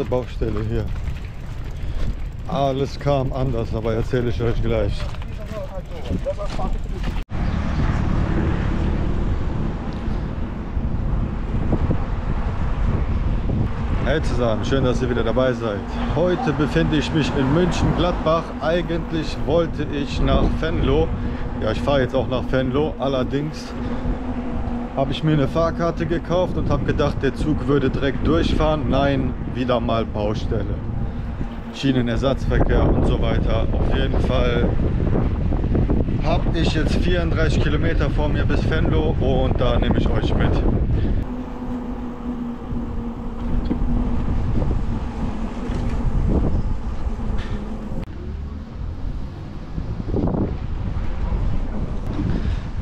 krasse Baustelle hier. Alles kam anders, aber erzähle ich euch gleich. Hey zusammen, schön, dass ihr wieder dabei seid. Heute befinde ich mich in München-Gladbach. Eigentlich wollte ich nach Venlo. Ja, ich fahre jetzt auch nach Venlo. Allerdings habe ich mir eine Fahrkarte gekauft und habe gedacht, der Zug würde direkt durchfahren. Nein, wieder mal Baustelle. Schienenersatzverkehr und so weiter. Auf jeden Fall habe ich jetzt 34 Kilometer vor mir bis Venlo und da nehme ich euch mit.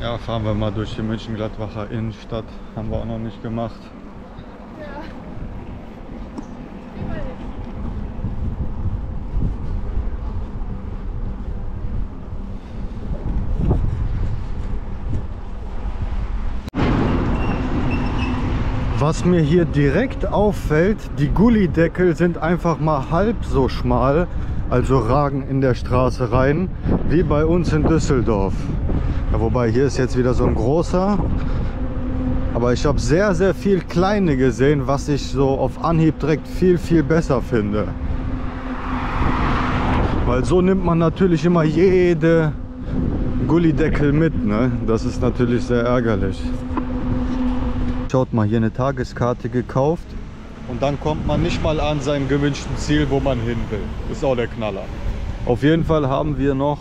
Ja, fahren wir mal durch die München-Gladbacher Innenstadt. Haben wir auch noch nicht gemacht. Was mir hier direkt auffällt, die Gullideckel sind einfach mal halb so schmal, also ragen in der Straße rein, wie bei uns in Düsseldorf. Ja, wobei hier ist jetzt wieder so ein großer. Aber ich habe sehr, sehr viel kleine gesehen, was ich so auf Anhieb direkt viel, viel besser finde. Weil so nimmt man natürlich immer jede Gullideckel mit. Ne? Das ist natürlich sehr ärgerlich. Schaut mal, hier eine Tageskarte gekauft und dann kommt man nicht mal an sein gewünschten Ziel, wo man hin will. Ist auch der Knaller. Auf jeden Fall haben wir noch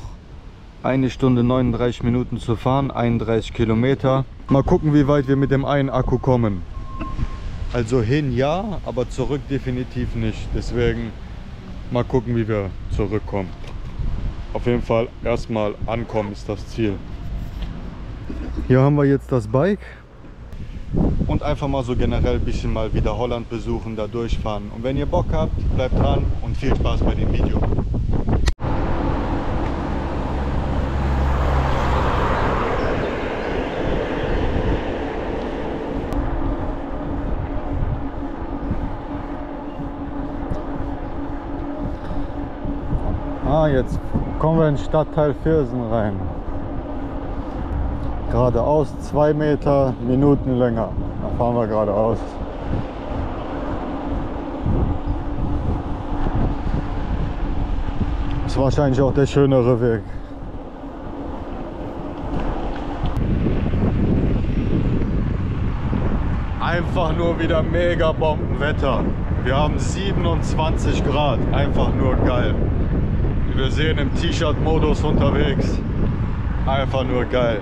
eine Stunde 39 Minuten zu fahren, 31 Kilometer. Mal gucken, wie weit wir mit dem einen Akku kommen. Also hin ja, aber zurück definitiv nicht. Deswegen mal gucken, wie wir zurückkommen. Auf jeden Fall erstmal ankommen ist das Ziel. Hier haben wir jetzt das Bike und einfach mal so generell ein bisschen mal wieder Holland besuchen, da durchfahren. Und wenn ihr Bock habt, bleibt dran und viel Spaß bei dem Video. Ah, jetzt kommen wir in Stadtteil Viersen rein. Geradeaus, zwei Meter, Minuten länger. Da fahren wir geradeaus. Ist wahrscheinlich auch der schönere Weg. Einfach nur wieder mega Bombenwetter. Wir haben 27 Grad. Einfach nur geil. Wir sehen im T-Shirt-Modus unterwegs. Einfach nur geil.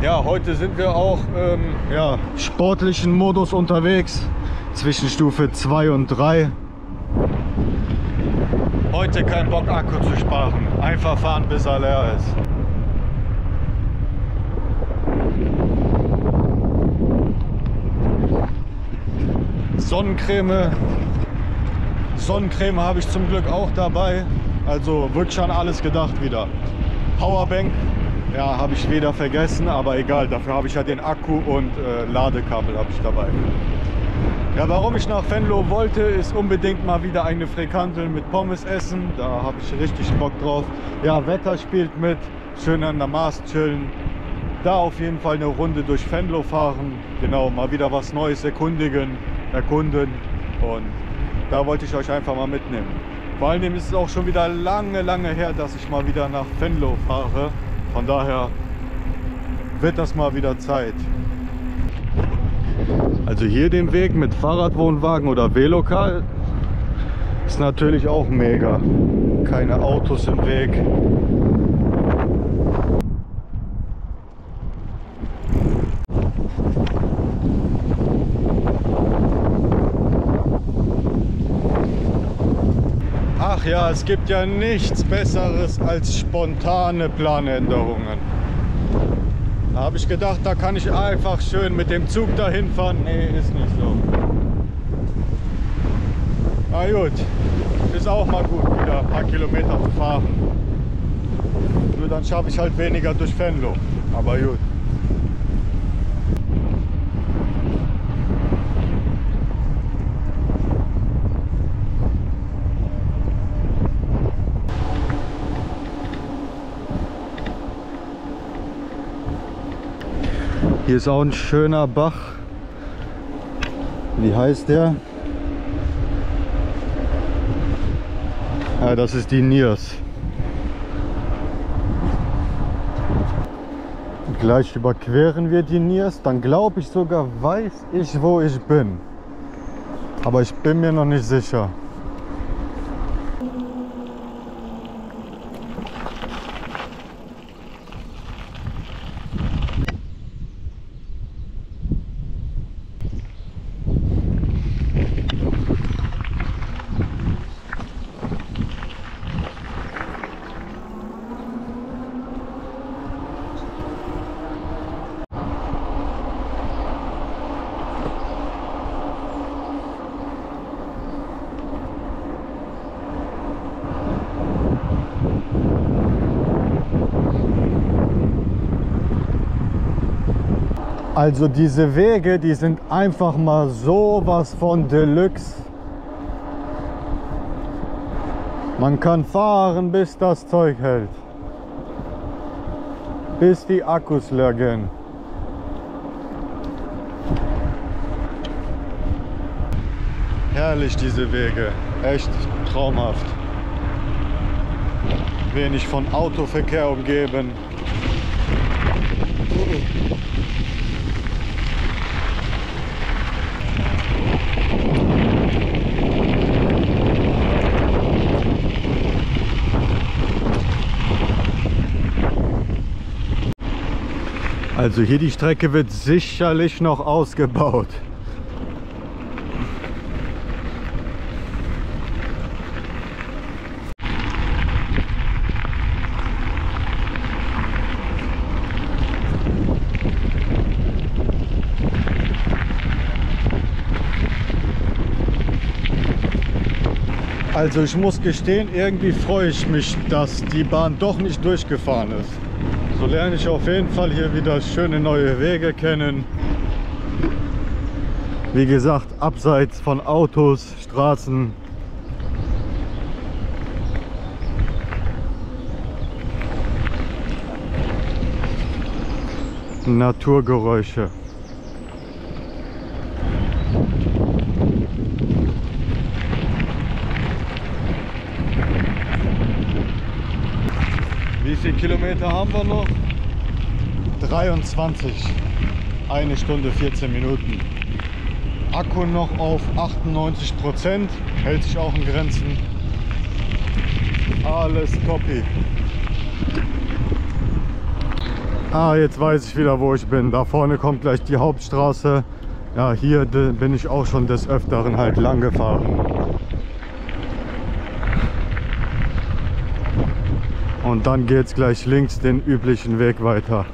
Ja, heute sind wir auch ähm, ja, sportlichen Modus unterwegs. Zwischen Stufe 2 und 3. Heute kein Bock Akku zu sparen. Einfach fahren bis er leer ist. Sonnencreme. Sonnencreme habe ich zum Glück auch dabei. Also wird schon alles gedacht wieder. Powerbank ja, habe ich wieder vergessen, aber egal, dafür habe ich ja den Akku und äh, Ladekabel habe ich dabei. Ja, warum ich nach Venlo wollte, ist unbedingt mal wieder eine Frikantel mit Pommes essen. Da habe ich richtig Bock drauf. Ja, Wetter spielt mit, schön an der Maas chillen. Da auf jeden Fall eine Runde durch Venlo fahren. Genau, mal wieder was Neues erkundigen, erkunden. Und da wollte ich euch einfach mal mitnehmen. Vor allem ist es auch schon wieder lange, lange her, dass ich mal wieder nach Venlo fahre. Von daher wird das mal wieder Zeit. Also hier den Weg mit Fahrradwohnwagen oder Velokal ist natürlich auch mega. Keine Autos im Weg. Ach ja, es gibt ja nichts Besseres als spontane Planänderungen. Da habe ich gedacht, da kann ich einfach schön mit dem Zug dahin fahren. Nee, ist nicht so. Na gut, ist auch mal gut, wieder ein paar Kilometer zu fahren. Nur dann schaffe ich halt weniger durch Venlo. Aber gut. Hier ist auch ein schöner Bach. Wie heißt der? Ja, das ist die Niers. Gleich überqueren wir die Niers. Dann glaube ich sogar, weiß ich, wo ich bin. Aber ich bin mir noch nicht sicher. Also diese Wege, die sind einfach mal sowas von Deluxe. Man kann fahren, bis das Zeug hält. Bis die Akkus leer gehen. Herrlich diese Wege, echt traumhaft. Wenig von Autoverkehr umgeben. Also hier die Strecke wird sicherlich noch ausgebaut. Also ich muss gestehen, irgendwie freue ich mich, dass die Bahn doch nicht durchgefahren ist. So lerne ich auf jeden Fall hier wieder schöne neue Wege kennen. Wie gesagt, abseits von Autos, Straßen. Naturgeräusche. Wie viele Kilometer haben wir noch? 23. Eine Stunde 14 Minuten. Akku noch auf 98 Prozent. Hält sich auch in Grenzen. Alles copy. Ah, jetzt weiß ich wieder, wo ich bin. Da vorne kommt gleich die Hauptstraße. Ja, hier bin ich auch schon des Öfteren halt lang gefahren. Und dann geht es gleich links den üblichen Weg weiter.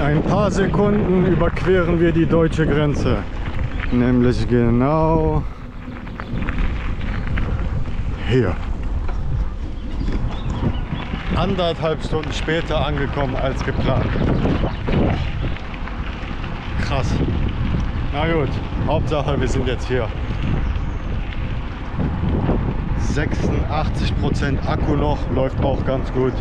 Ein paar Sekunden überqueren wir die deutsche Grenze. Nämlich genau hier. anderthalb Stunden später angekommen als geplant. Krass. Na gut, Hauptsache wir sind jetzt hier. 86% Akku noch, läuft auch ganz gut.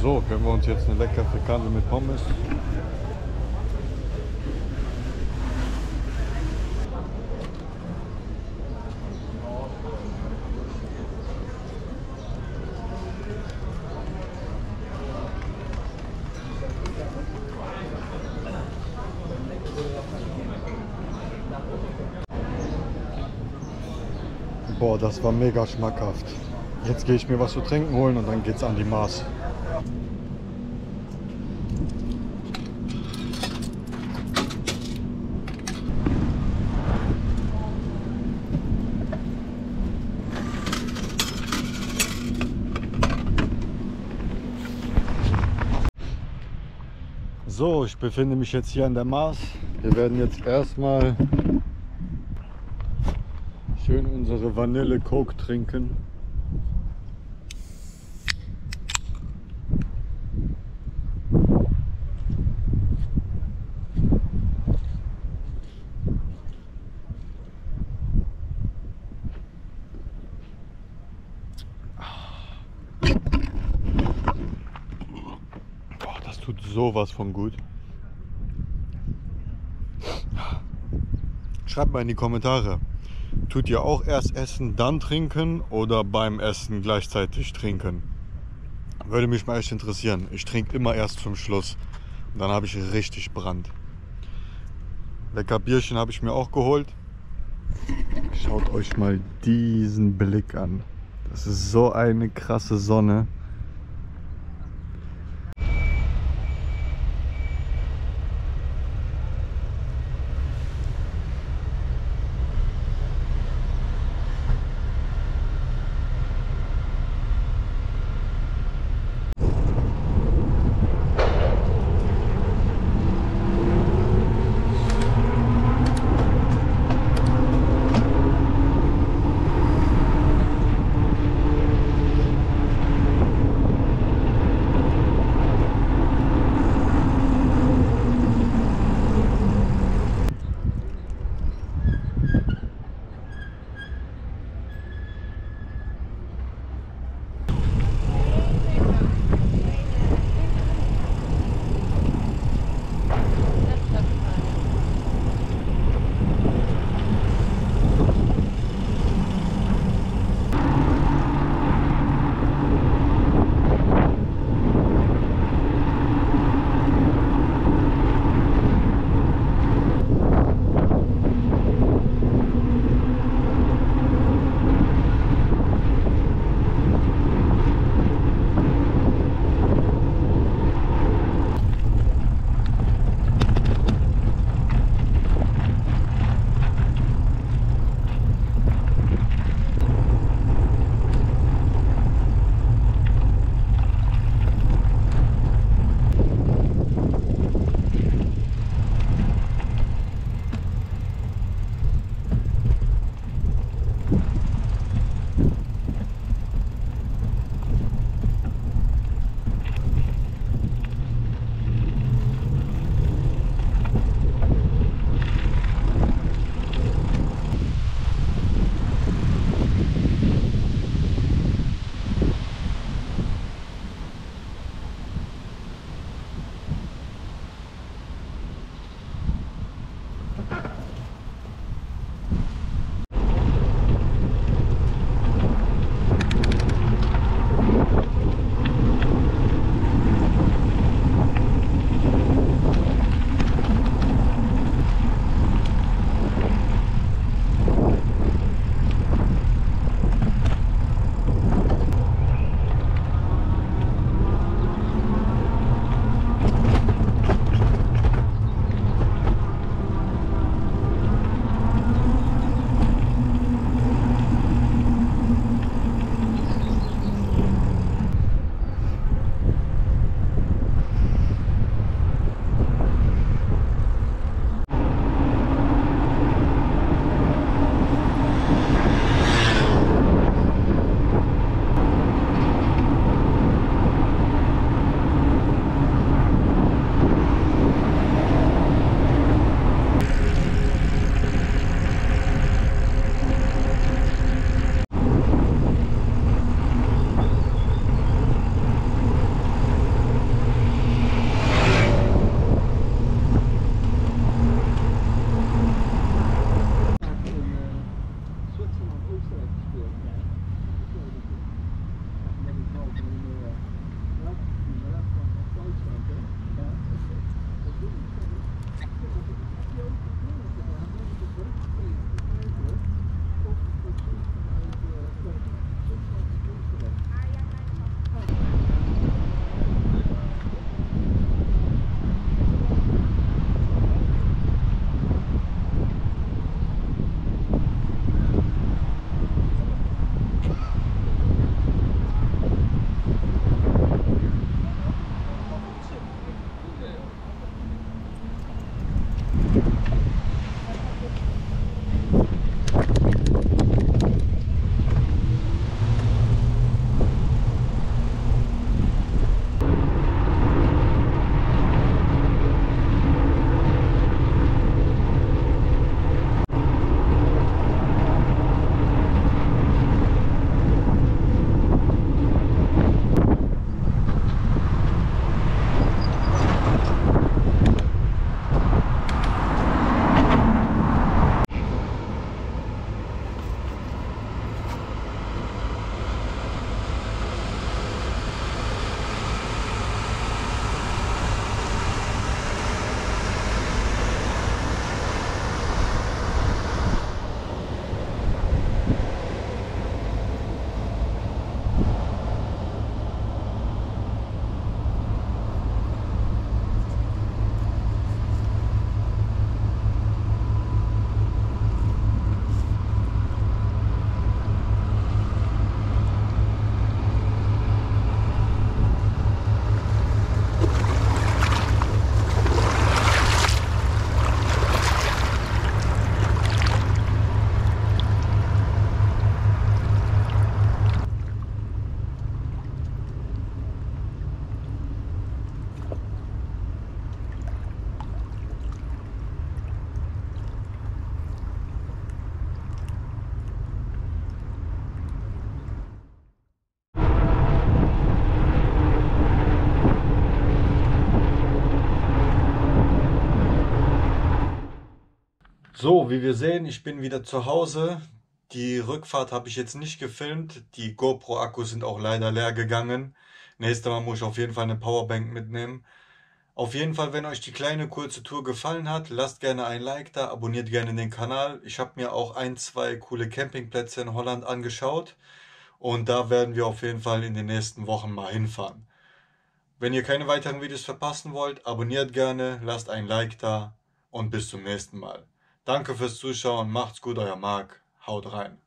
So, gönnen wir uns jetzt eine leckere Frikandel mit Pommes. Boah, das war mega schmackhaft. Jetzt gehe ich mir was zu trinken holen und dann geht's an die Maß. So, ich befinde mich jetzt hier an der Maas. Wir werden jetzt erstmal schön unsere Vanille Coke trinken. Boah, das tut sowas von gut. Schreibt mal in die Kommentare. Tut ihr auch erst essen, dann trinken oder beim Essen gleichzeitig trinken? Würde mich mal echt interessieren. Ich trinke immer erst zum Schluss. Und dann habe ich richtig Brand. Lecker Bierchen habe ich mir auch geholt. Schaut euch mal diesen Blick an. Das ist so eine krasse Sonne. So, wie wir sehen, ich bin wieder zu Hause. Die Rückfahrt habe ich jetzt nicht gefilmt. Die GoPro-Akkus sind auch leider leer gegangen. Nächstes Mal muss ich auf jeden Fall eine Powerbank mitnehmen. Auf jeden Fall, wenn euch die kleine kurze Tour gefallen hat, lasst gerne ein Like da, abonniert gerne den Kanal. Ich habe mir auch ein, zwei coole Campingplätze in Holland angeschaut und da werden wir auf jeden Fall in den nächsten Wochen mal hinfahren. Wenn ihr keine weiteren Videos verpassen wollt, abonniert gerne, lasst ein Like da und bis zum nächsten Mal. Danke fürs Zuschauen, macht's gut, euer Marc, haut rein.